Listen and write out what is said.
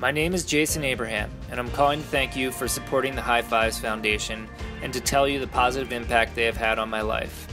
My name is Jason Abraham, and I'm calling to thank you for supporting the High Fives Foundation and to tell you the positive impact they have had on my life.